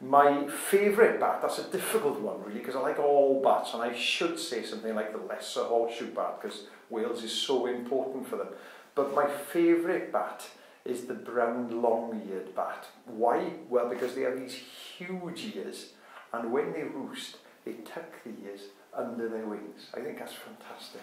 My favourite bat, that's a difficult one really, because I like all bats, and I should say something like the lesser horseshoe bat, because Wales is so important for them. But my favourite bat is the brown long-eared bat. Why? Well, because they have these huge ears, and when they roost, they tuck the ears under their wings. I think that's fantastic.